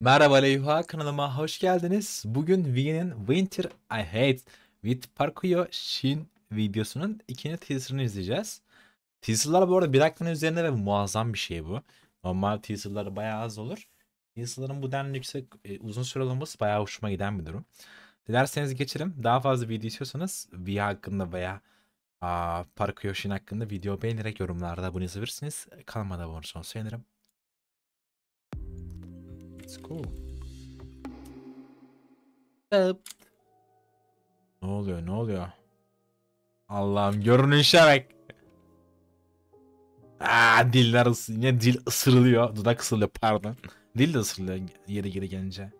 Merhaba Leyha kanalıma hoş geldiniz. Bugün V'nin Winter I Hate with Parkuyo Shin videosunun ikinci teaserını izleyeceğiz. Teaserlar bu arada bir dakikanın üzerinde ve muazzam bir şey bu. Normal teaserları bayağı az olur. Teaserların bu denli yüksek e, uzun süre olması bayağı hoşuma giden bir durum. Dilerseniz geçelim. Daha fazla video istiyorsanız V hakkında veya aa, Parkuyo Shin hakkında video beğenerek yorumlarda bunu yazabilirsiniz. Kanalıma da abone olursanız sevinirim. Let's go. Hop. Ne oluyor ne oluyor? Allah'ım görünüşe. Aa, diller ıs yine dil ısırılıyor. Dudak ısırılıyor pardon. Dil de ısırılıyor yeri geri gelince.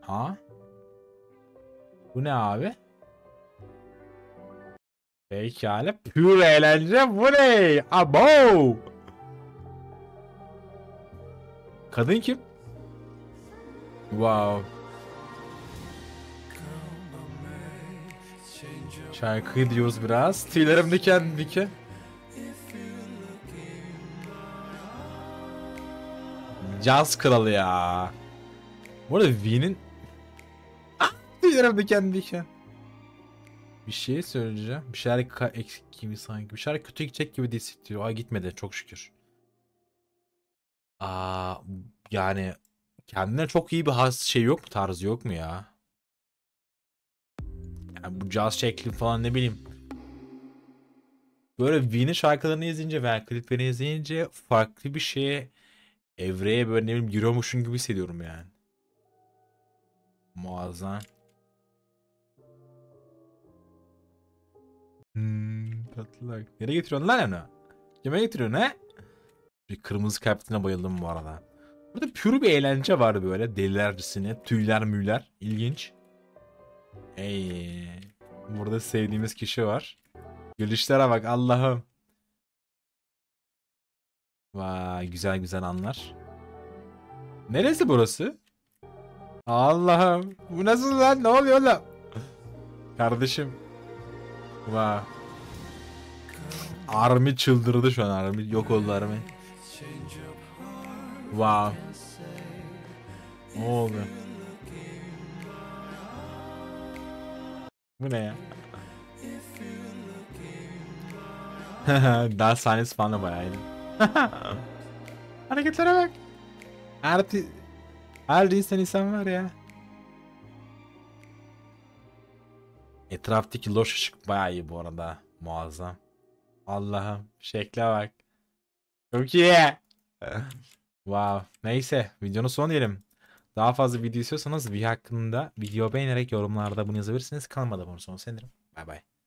Ha? Bu ne abi? Pekala. Pure eğlence bu ne? Abo! Kadın kim? Wow. Şarkıyı diyoruz biraz. Tüylerim diken diken. Caz kralı ya. Bu arada V'nin... Ah, tüylerim diken diken. Bir şey söyleyeceğim. Bir şeyler eksik gibi sanki. Bir şeyler kötü gidecek gibi de hissediyor. Aa gitmedi çok şükür. Aa yani kendine çok iyi bir has şey yok mu tarzı yok mu ya? Yani bu caz şekli falan ne bileyim. Böyle V'nin şarkılarını izleyince veya kliplerini izleyince farklı bir şeye evreye böyle ne bileyim giriyormuşum gibi hissediyorum yani. Muazzam. Hmm, tatlılar. Nereye getiriyorsun lan onu? Kime getiriyorsun he? Bir kırmızı kıyafetine bayıldım bu arada. Burada pür bir eğlence var böyle delilercesine. Tüyler müller. İlginç. Ey. Burada sevdiğimiz kişi var. Gülüşlere bak Allah'ım. Vay güzel güzel anlar. Neresi burası? Allah'ım. Bu nasıl lan? Ne oluyor lan? Kardeşim. Vay. Army çıldırdı şu an Army. Yok oldu Army. Wow. Ne oldu? Bu ne ya? Daha sahnesi falan da bayağı iyi. Hareketlere bak. Her, her cinsten insan var ya. Etraftaki loş ışık bayağı iyi bu arada. Muazzam. Allah'ım şekle bak. Çok iyi. Wow. Neyse videonun sonu diyelim. Daha fazla video istiyorsanız V hakkında video beğenerek yorumlarda bunu yazabilirsiniz. Kanalıma da abone olursanız sevinirim. Bay bay.